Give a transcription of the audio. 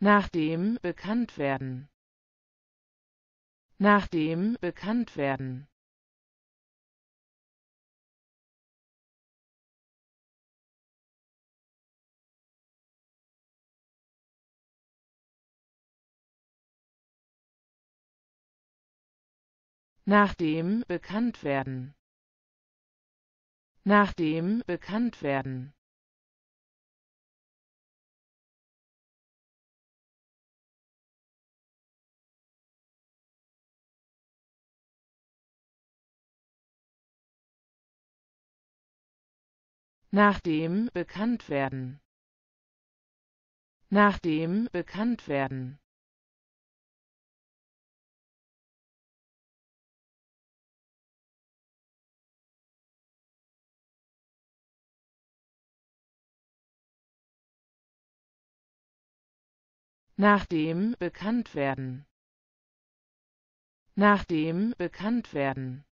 nach dem Bekanntwerden nach dem Bekanntwerden nach dem Bekanntwerden nach dem Bekanntwerden Nach dem Bekanntwerden. Nach dem Bekanntwerden. Nach dem Bekanntwerden. Nach dem Bekanntwerden.